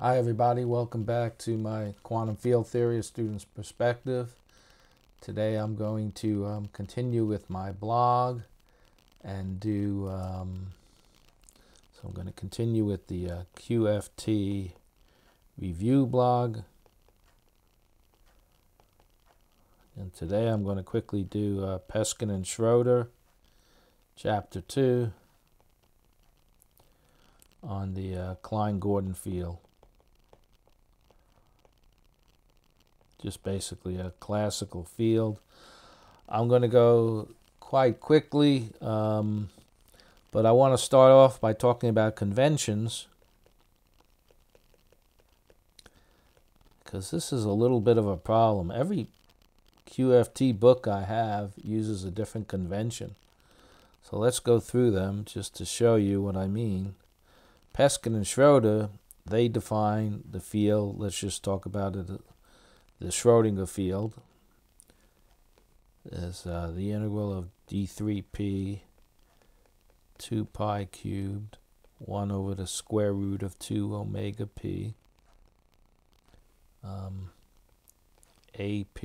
Hi everybody, welcome back to my quantum field theory, a student's perspective. Today I'm going to um, continue with my blog and do, um, so I'm going to continue with the uh, QFT review blog. And today I'm going to quickly do uh, Peskin and Schroeder, chapter 2 on the uh, Klein-Gordon field. Just basically a classical field. I'm going to go quite quickly, um, but I want to start off by talking about conventions because this is a little bit of a problem. Every QFT book I have uses a different convention. So let's go through them just to show you what I mean. Peskin and Schroeder, they define the field. Let's just talk about it the Schrodinger field is uh, the integral of d3p 2 pi cubed 1 over the square root of 2 omega p um, AP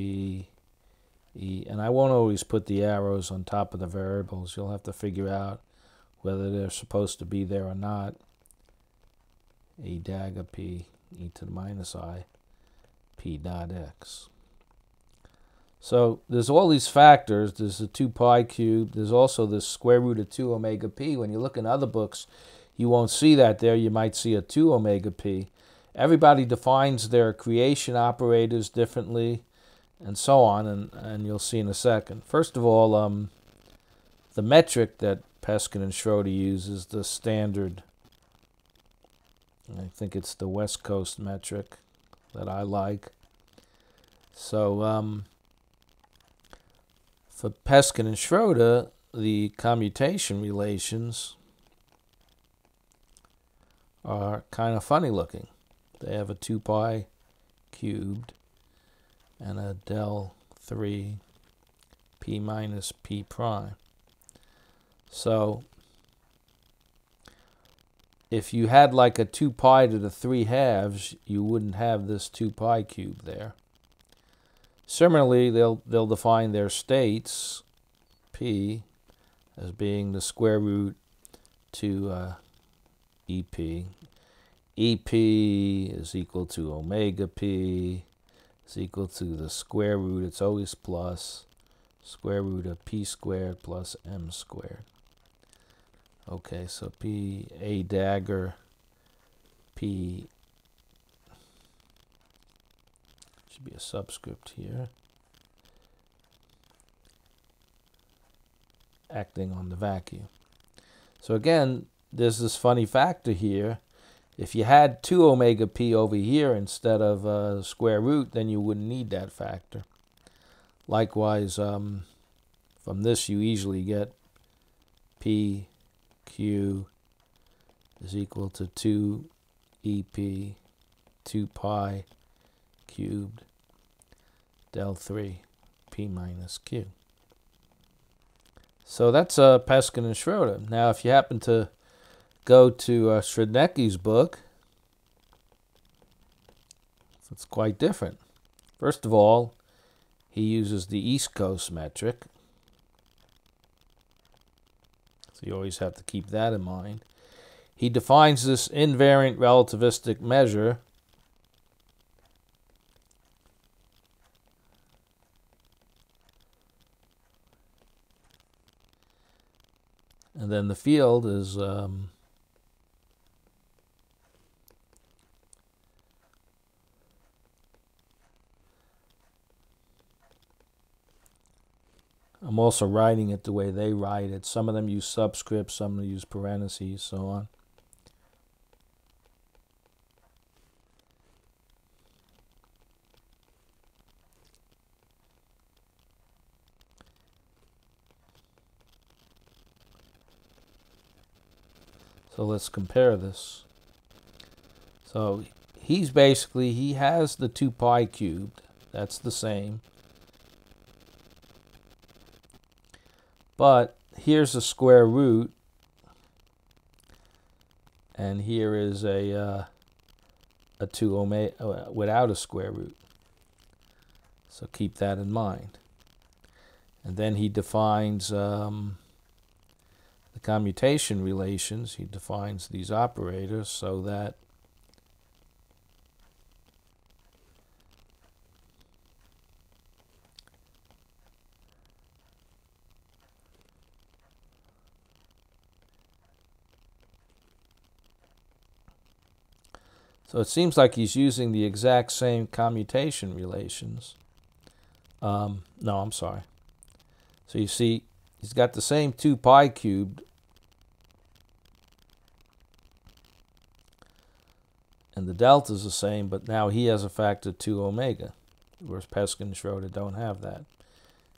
E. And I won't always put the arrows on top of the variables. You'll have to figure out whether they're supposed to be there or not. A dagger P e to the minus I p dot x. So there's all these factors. There's the 2 pi cubed. There's also the square root of 2 omega p. When you look in other books, you won't see that there. You might see a 2 omega p. Everybody defines their creation operators differently and so on, and, and you'll see in a second. First of all, um, the metric that Peskin and Schroeder use is the standard. I think it's the West Coast metric that I like. So um, for Peskin and Schroeder, the commutation relations are kind of funny looking. They have a 2 pi cubed and a del 3 p minus p prime. So if you had like a 2 pi to the 3 halves, you wouldn't have this 2 pi cube there. Similarly, they'll, they'll define their states, p, as being the square root to uh, EP. EP is equal to omega p is equal to the square root, it's always plus, square root of p squared plus m squared. Okay, so P A dagger P should be a subscript here. Acting on the vacuum. So again, there's this funny factor here. If you had 2 omega p over here instead of uh, square root, then you wouldn't need that factor. Likewise, um, from this you easily get p q is equal to 2 ep 2 pi cubed del 3 p minus q. So that's uh, Peskin and Schroeder. Now, if you happen to go to uh, book, it's quite different. First of all, he uses the East Coast metric, you always have to keep that in mind. He defines this invariant relativistic measure and then the field is um, I'm also writing it the way they write it. Some of them use subscripts, some use parentheses, so on. So let's compare this. So he's basically, he has the 2 pi cubed. That's the same. But here's a square root, and here is a uh, a 2 omega uh, without a square root. So keep that in mind. And then he defines um, the commutation relations. He defines these operators so that So it seems like he's using the exact same commutation relations. Um, no, I'm sorry. So you see, he's got the same 2 pi cubed. And the delta is the same, but now he has a factor 2 omega, whereas Peskin and Schroeder don't have that.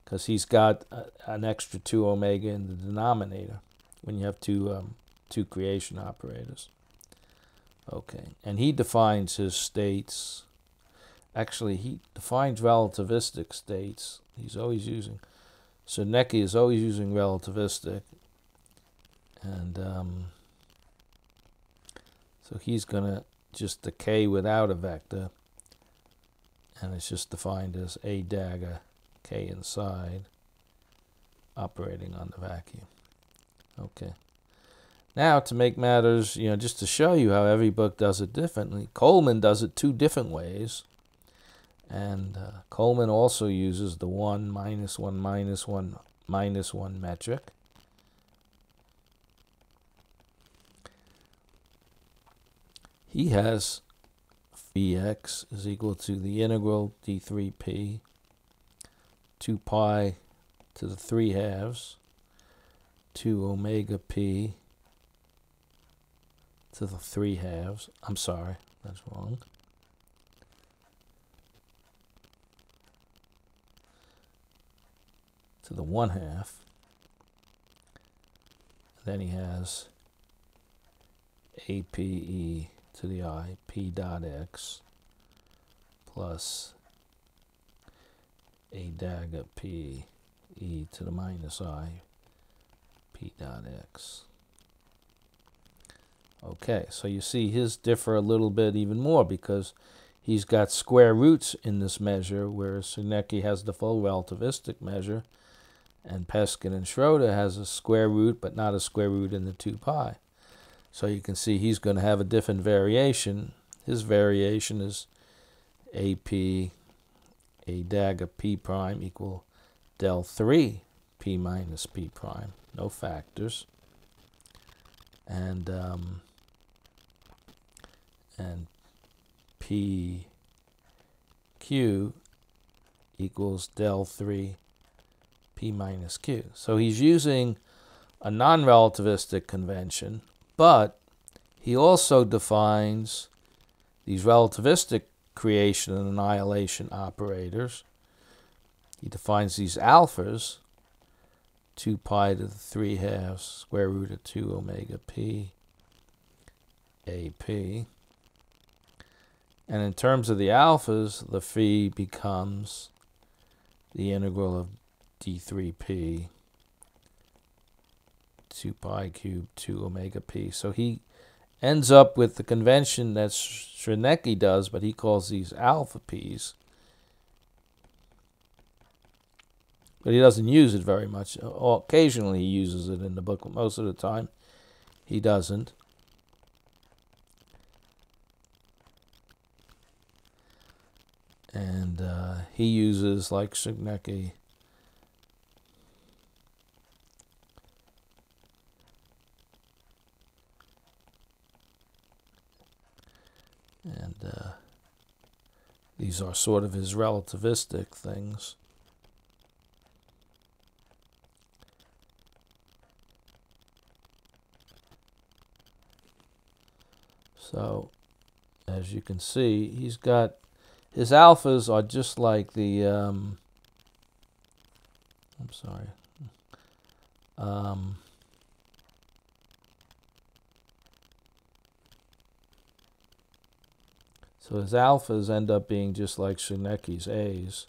Because he's got a, an extra 2 omega in the denominator when you have two, um, two creation operators. Okay, and he defines his states. Actually, he defines relativistic states. He's always using, Srednicki is always using relativistic. And um, so he's going to just decay without a vector. And it's just defined as a dagger k inside operating on the vacuum. Okay. Now, to make matters, you know, just to show you how every book does it differently, Coleman does it two different ways. And uh, Coleman also uses the 1 minus 1 minus 1 minus 1 metric. He has Vx is equal to the integral d3p 2 pi to the 3 halves 2 omega p to the 3 halves. I'm sorry, that's wrong. To the 1 half. Then he has APE to the I, P dot X plus A dagger P E to the minus I, P dot X. Okay, so you see his differ a little bit even more because he's got square roots in this measure, whereas Srednicki has the full relativistic measure, and Peskin and Schroeder has a square root, but not a square root in the 2 pi. So you can see he's going to have a different variation. His variation is AP a dagger P prime equal del 3 P minus P prime. No factors. And um, and P Q equals del 3 P minus Q. So he's using a non-relativistic convention, but he also defines these relativistic creation and annihilation operators. He defines these alphas, 2 pi to the 3 halves square root of 2 omega p AP. And in terms of the alphas, the phi becomes the integral of d3p 2 pi cubed 2 omega p. So he ends up with the convention that Srednicki does, but he calls these alpha p's. But he doesn't use it very much. Occasionally he uses it in the book, but most of the time he doesn't. And uh, he uses like Srednicki and uh, these are sort of his relativistic things. So, as you can see, he's got his alphas are just like the, um, I'm sorry, um, so his alphas end up being just like Srednicki's A's,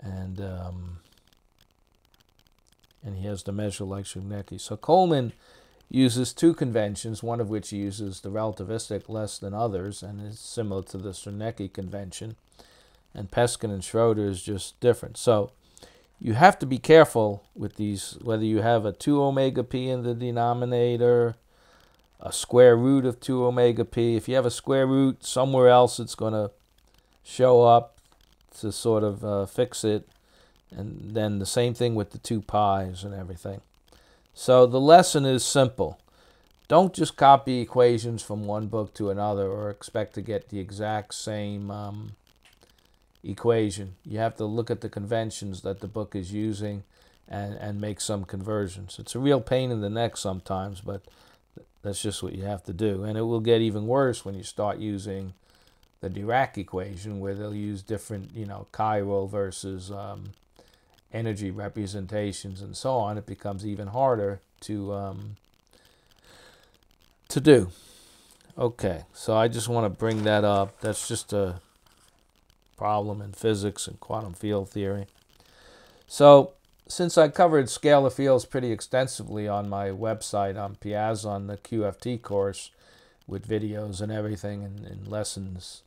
and um, and he has to measure like Srednicki. So Coleman uses two conventions, one of which uses the relativistic less than others and is similar to the Srednicki convention. And Peskin and Schroeder is just different. So you have to be careful with these, whether you have a 2 omega p in the denominator, a square root of 2 omega p. If you have a square root somewhere else, it's going to show up to sort of uh, fix it. And then the same thing with the 2 pi's and everything. So the lesson is simple. Don't just copy equations from one book to another or expect to get the exact same um, equation. You have to look at the conventions that the book is using and, and make some conversions. It's a real pain in the neck sometimes, but that's just what you have to do. And it will get even worse when you start using the Dirac equation where they'll use different, you know, chiral versus um, energy representations and so on, it becomes even harder to um, to do. Okay, so I just want to bring that up. That's just a problem in physics and quantum field theory. So since I covered scalar fields pretty extensively on my website on Piazza on the QFT course with videos and everything in, in lessons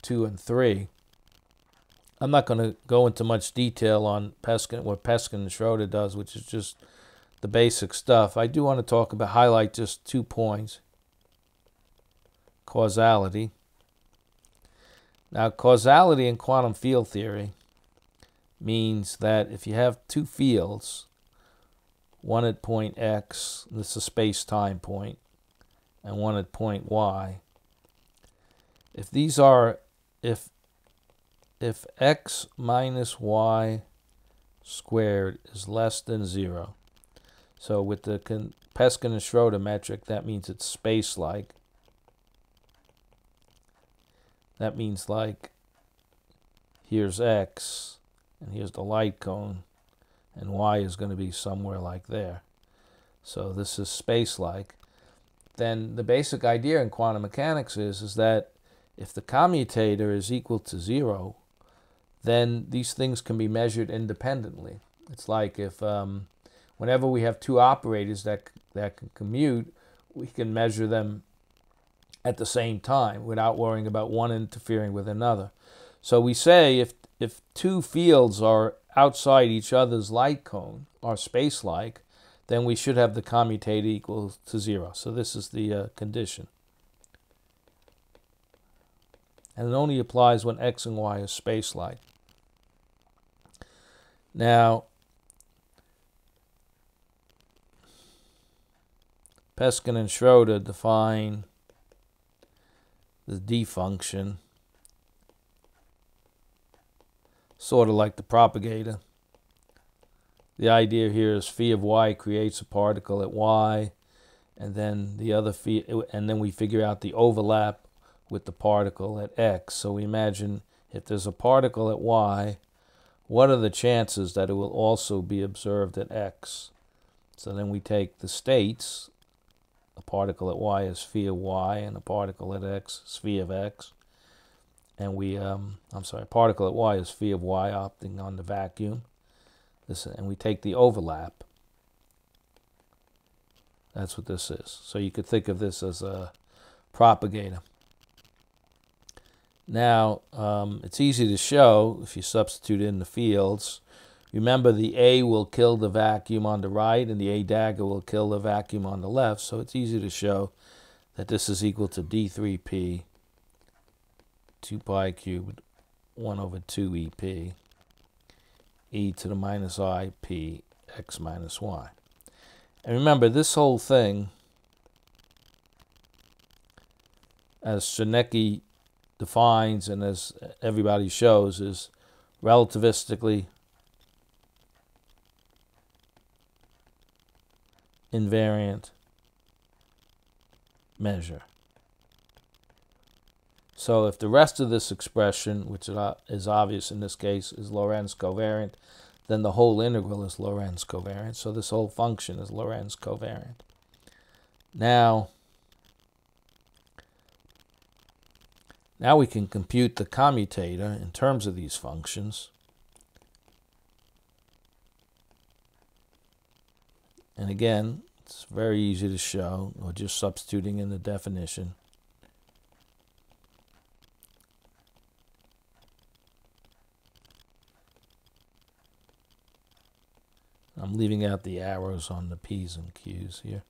two and three, I'm not going to go into much detail on Peskin, what Peskin and Schroeder does, which is just the basic stuff. I do want to talk about, highlight just two points. Causality. Now, causality in quantum field theory means that if you have two fields, one at point x, this is a space-time point, and one at point y, if these are, if if x minus y squared is less than 0. So with the Peskin and Schroeder metric, that means it's space-like. That means like here's x, and here's the light cone, and y is going to be somewhere like there. So this is space-like. Then the basic idea in quantum mechanics is, is that if the commutator is equal to 0, then these things can be measured independently. It's like if um, whenever we have two operators that that can commute, we can measure them at the same time without worrying about one interfering with another. So we say if if two fields are outside each other's light cone, are space-like, then we should have the commutator equal to zero. So this is the uh, condition. And it only applies when x and y are space-like. Now, Peskin and Schroeder define the D function sort of like the propagator. The idea here is phi of y creates a particle at y, and then the other phi, and then we figure out the overlap with the particle at x. So we imagine if there's a particle at y, what are the chances that it will also be observed at x? So then we take the states, a particle at y is phi of y, and a particle at x is phi of x. And we, um, I'm sorry, particle at y is phi of y opting on the vacuum. This, and we take the overlap. That's what this is. So you could think of this as a propagator. Now, um, it's easy to show if you substitute in the fields. Remember, the A will kill the vacuum on the right, and the A dagger will kill the vacuum on the left. So it's easy to show that this is equal to D3P, 2 pi cubed, 1 over 2 EP, e to the minus i p x minus y. And remember, this whole thing, as Srednicki defines and as everybody shows is relativistically invariant measure. So if the rest of this expression, which is obvious in this case, is Lorentz covariant, then the whole integral is Lorentz covariant. So this whole function is Lorentz covariant. Now, Now we can compute the commutator in terms of these functions. And again, It's very easy to show, or just substituting in the definition. I'm leaving out the arrows on the P's and Q's here.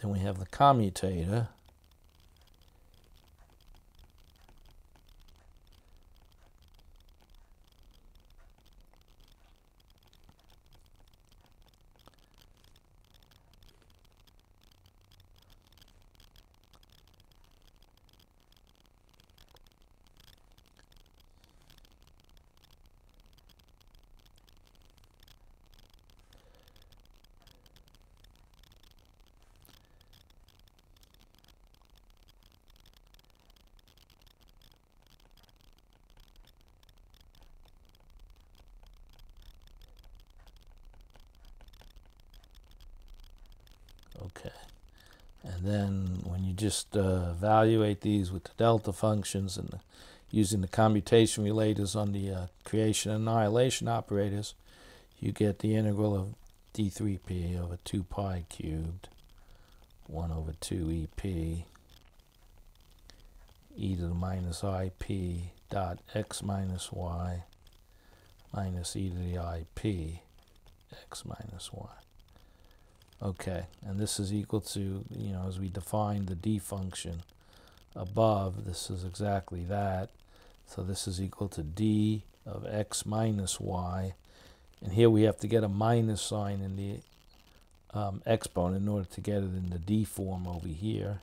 Then we have the commutator. Okay. And then when you just uh, evaluate these with the delta functions and the, using the commutation relators on the uh, creation and annihilation operators, you get the integral of d3p over 2 pi cubed 1 over 2 ep e to the minus ip dot x minus y minus e to the ip x minus y. Okay, and this is equal to, you know, as we define the d function above, this is exactly that. So this is equal to d of x minus y. And here we have to get a minus sign in the um, exponent in order to get it in the d form over here.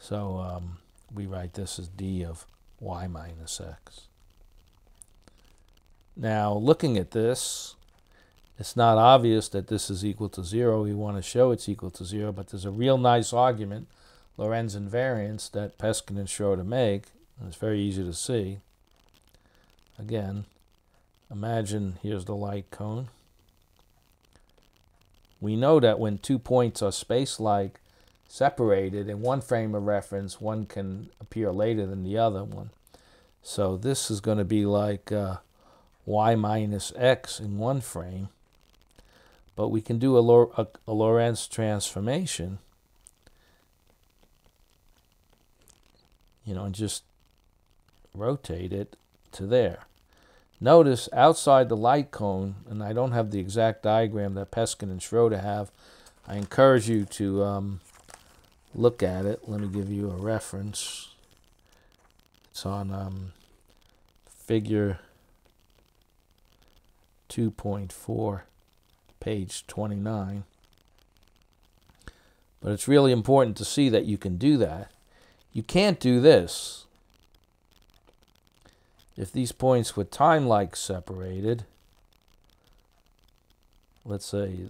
So um, we write this as d of y minus x. Now, looking at this, it's not obvious that this is equal to 0. We want to show it's equal to 0, but there's a real nice argument, Lorentz invariance, that Peskin and Schroeder make. And it's very easy to see. Again, imagine here's the light cone. We know that when two points are space-like separated in one frame of reference, one can appear later than the other one. So this is going to be like uh, y minus x in one frame but we can do a, a, a Lorentz transformation, you know, and just rotate it to there. Notice outside the light cone, and I don't have the exact diagram that Peskin and Schroeder have, I encourage you to um, look at it. Let me give you a reference. It's on um, figure 2.4 page 29. But it's really important to see that you can do that. You can't do this. If these points were time-like separated, let's say,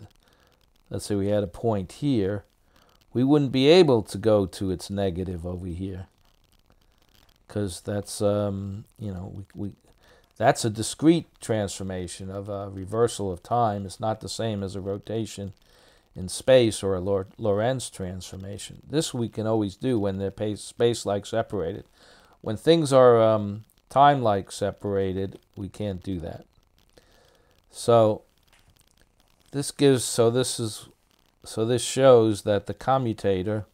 let's say we had a point here, we wouldn't be able to go to its negative over here because that's um, you know we, we that's a discrete transformation of a reversal of time. It's not the same as a rotation in space or a Lorentz transformation. This we can always do when they're space-like separated. When things are um, time-like separated, we can't do that. So this gives so this is so this shows that the commutator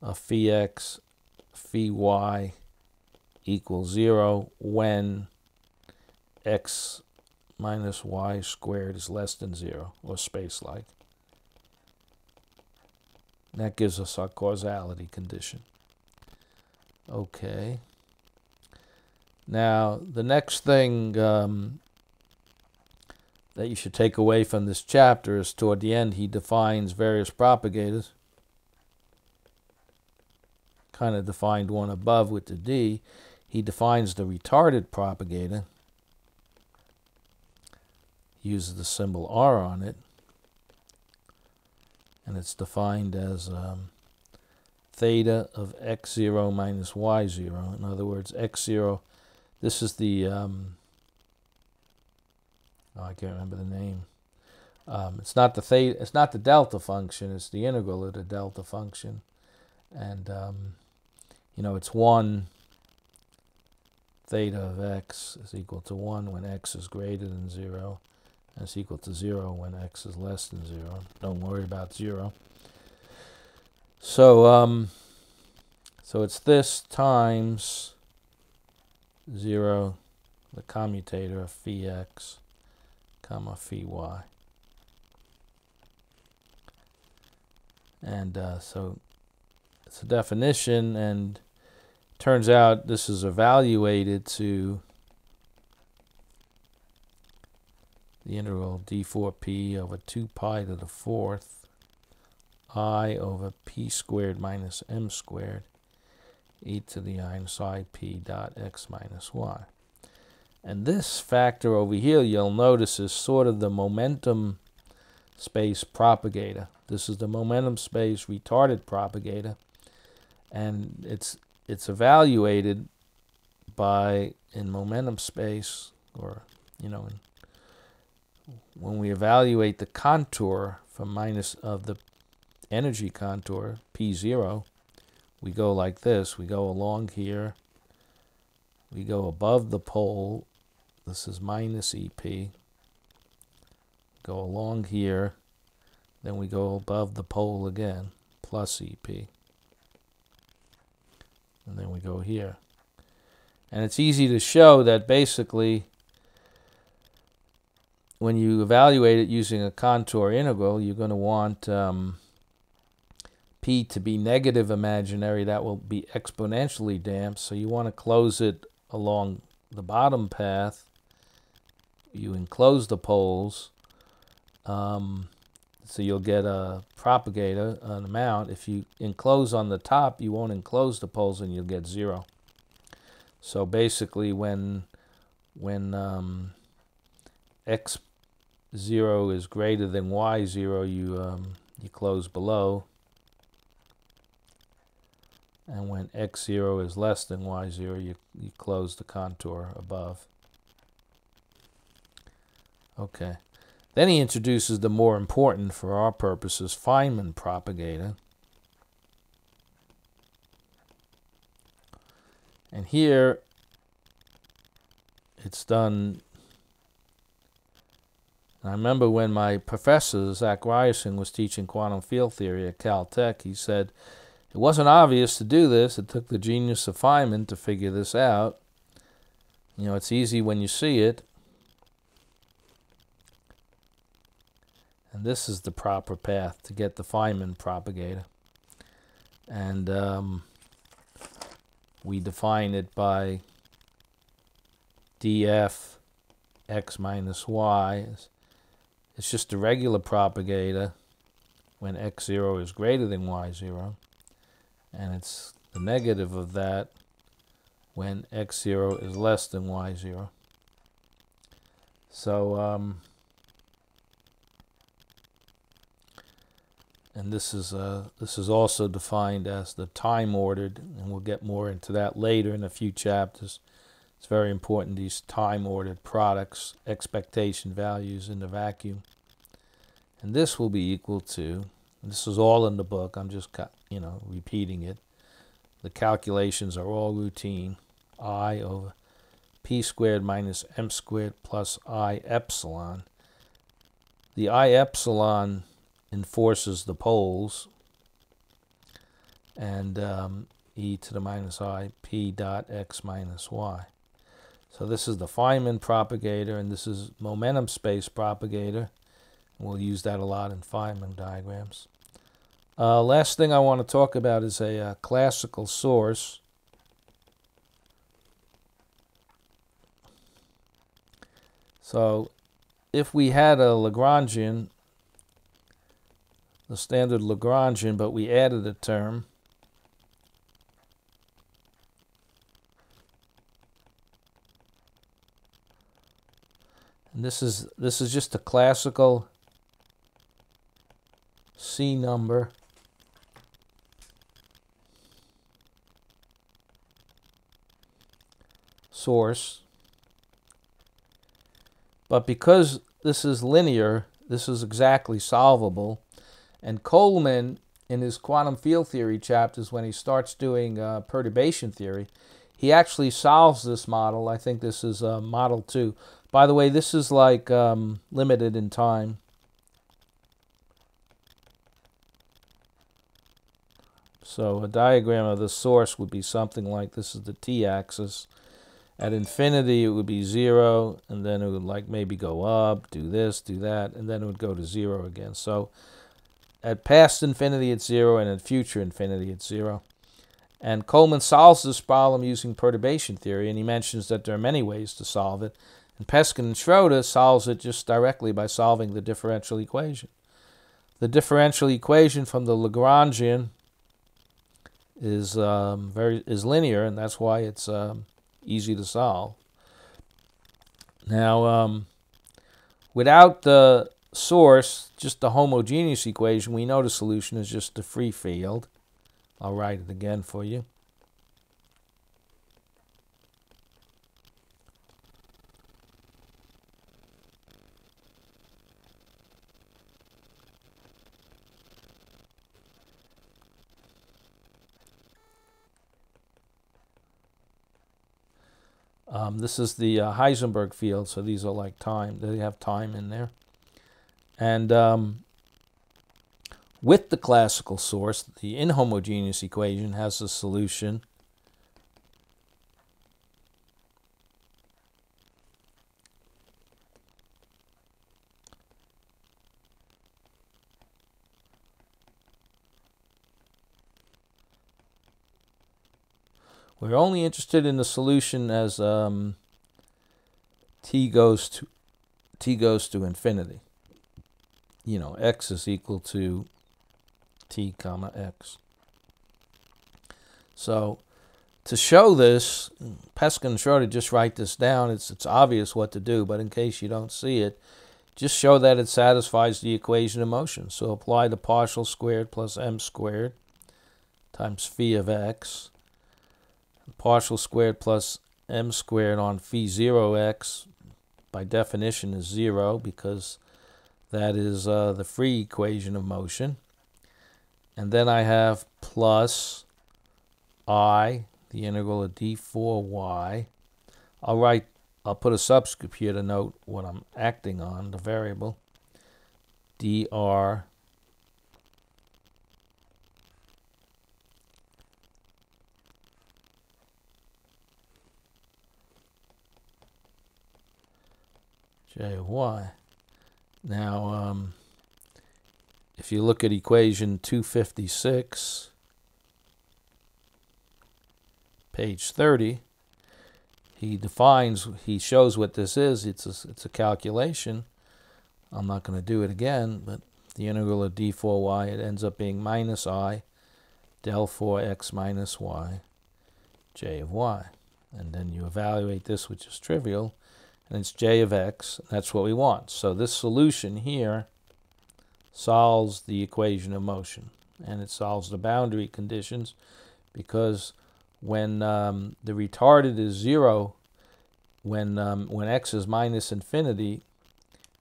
of phi x, phi y, equals 0 when x minus y squared is less than 0, or space-like. That gives us our causality condition. Okay. Now, the next thing um, that you should take away from this chapter is toward the end he defines various propagators. Kind of defined one above with the D he defines the retarded propagator, uses the symbol R on it, and it's defined as um, theta of x0 minus y0. In other words, x0, this is the, um, oh, I can't remember the name. Um, it's not the theta, it's not the delta function, it's the integral of the delta function. And, um, you know, it's 1 theta of x is equal to 1 when x is greater than 0 and it's equal to 0 when x is less than 0. Don't worry about 0. So, um, so it's this times 0, the commutator of phi x, comma phi y. And uh, so it's a definition, and turns out this is evaluated to the integral d4p over 2 pi to the fourth i over p squared minus m squared e to the minus p dot x minus y. And this factor over here, you'll notice, is sort of the momentum space propagator. This is the momentum space retarded propagator. And it's it's evaluated by in momentum space or you know when we evaluate the contour from minus of the energy contour, P0, we go like this. We go along here. We go above the pole. This is minus EP. Go along here. Then we go above the pole again, plus EP. And then we go here. And it's easy to show that basically when you evaluate it using a contour integral, you're going to want um, p to be negative imaginary. That will be exponentially damped. So you want to close it along the bottom path. You enclose the poles. Um, so you'll get a propagator, an amount. If you enclose on the top, you won't enclose the poles and you'll get zero. So basically when when um, x 0 is greater than y0, you, um, you close below. And when x0 is less than y0, you, you close the contour above. Okay. Then he introduces the more important, for our purposes, Feynman propagator. And here, it's done I remember when my professor, Zach Ryerson, was teaching quantum field theory at Caltech, he said, it wasn't obvious to do this. It took the genius of Feynman to figure this out. You know, it's easy when you see it. And this is the proper path to get the Feynman propagator. And um, we define it by df x minus y it's just a regular propagator when x0 is greater than y0. And it's the negative of that when x0 is less than y0. So, um, and this is uh, this is also defined as the time ordered, and we'll get more into that later in a few chapters. It's very important, these time-ordered products, expectation values in the vacuum. And this will be equal to, this is all in the book, I'm just, you know, repeating it. The calculations are all routine. I over p squared minus m squared plus i epsilon. The i epsilon enforces the poles, and um, e to the minus i p dot x minus y. So this is the Feynman propagator, and this is momentum space propagator. We'll use that a lot in Feynman diagrams. Uh, last thing I want to talk about is a uh, classical source. So if we had a Lagrangian, the standard Lagrangian, but we added a term, And this is this is just a classical C number. source. But because this is linear, this is exactly solvable. And Coleman, in his quantum field theory chapters, when he starts doing uh, perturbation theory, he actually solves this model. I think this is uh, model two. By the way, this is like um, limited in time. So a diagram of the source would be something like this is the t-axis. At infinity, it would be zero, and then it would like maybe go up, do this, do that, and then it would go to zero again. So at past infinity, it's zero, and at future infinity, it's zero. And Coleman solves this problem using perturbation theory, and he mentions that there are many ways to solve it. And Peskin and Schroeder solves it just directly by solving the differential equation. The differential equation from the Lagrangian is um, very is linear, and that's why it's um, easy to solve. Now, um, without the source, just the homogeneous equation, we know the solution is just the free field. I'll write it again for you. Um, this is the uh, Heisenberg field, so these are like time. They have time in there. And um, with the classical source, the inhomogeneous equation has a solution We're only interested in the solution as um, t goes to t goes to infinity. You know, x is equal to t comma x. So to show this, Peskin and Schroeder just write this down. It's it's obvious what to do, but in case you don't see it, just show that it satisfies the equation of motion. So apply the partial squared plus m squared times phi of x partial squared plus m squared on phi 0x by definition is 0 because that is uh, the free equation of motion. And then I have plus i, the integral of d4y. I'll write, I'll put a subscript here to note what I'm acting on, the variable. dr J of y. Now, um, if you look at equation 256, page 30, he defines, he shows what this is. It's a, it's a calculation. I'm not going to do it again, but the integral of d4y, it ends up being minus i del 4x minus y j of y. And then you evaluate this, which is trivial, and it's j of x. That's what we want. So this solution here solves the equation of motion, and it solves the boundary conditions because when um, the retarded is zero, when um, when x is minus infinity,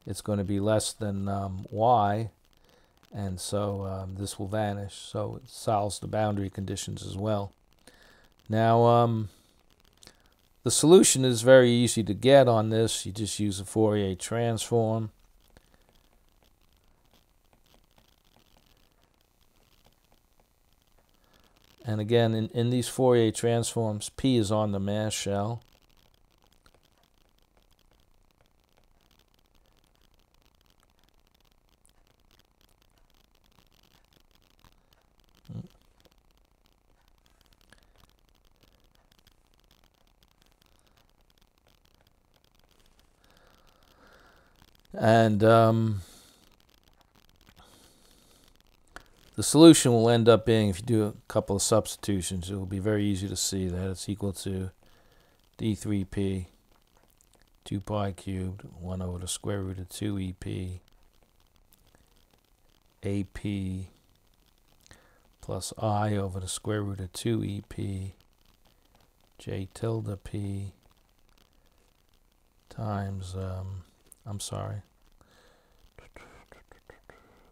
it's going to be less than um, y, and so um, this will vanish. So it solves the boundary conditions as well. Now, um, the solution is very easy to get on this. You just use a Fourier transform. And again, in, in these Fourier transforms, P is on the mass shell. And um, the solution will end up being, if you do a couple of substitutions, it will be very easy to see that it's equal to d3p 2 pi cubed 1 over the square root of 2 ep ap plus i over the square root of 2 ep j tilde p times um, I'm sorry.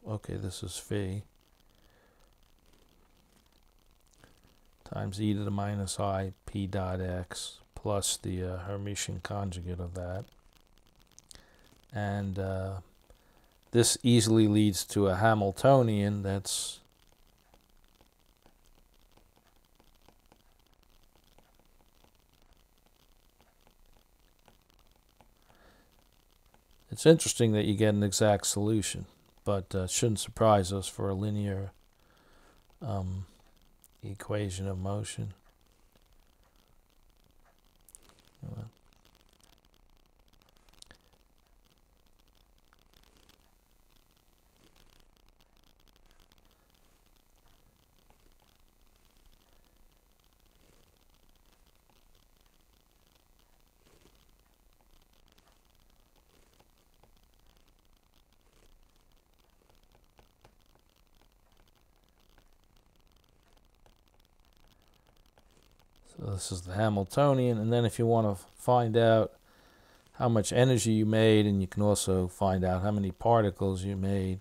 Okay, this is phi. times e to the minus i p dot x plus the uh, Hermitian conjugate of that. And uh, this easily leads to a Hamiltonian that's It's interesting that you get an exact solution, but uh, shouldn't surprise us for a linear um, equation of motion. So this is the Hamiltonian. And then if you want to find out how much energy you made, and you can also find out how many particles you made,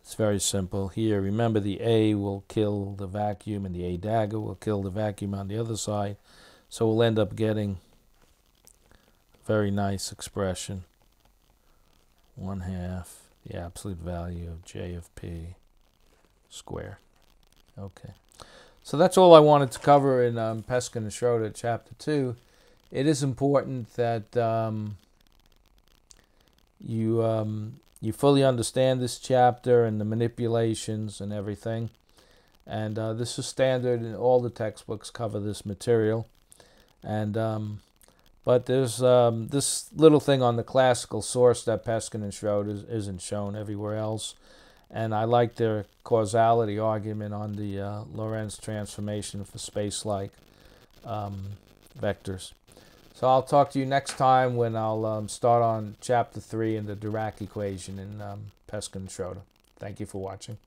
it's very simple. Here, remember the A will kill the vacuum, and the A dagger will kill the vacuum on the other side. So we'll end up getting a very nice expression. 1 half the absolute value of J of P square. Okay. So that's all I wanted to cover in um, Peskin and Schroeder chapter 2. It is important that um, you um, you fully understand this chapter and the manipulations and everything. And uh, this is standard, and all the textbooks cover this material. And um, but there's um, this little thing on the classical source that Peskin and Schroeder isn't shown everywhere else. And I like their causality argument on the uh, Lorentz transformation for space-like um, vectors. So I'll talk to you next time when I'll um, start on chapter 3 in the Dirac equation in um, Peskin-Schroeder. Thank you for watching.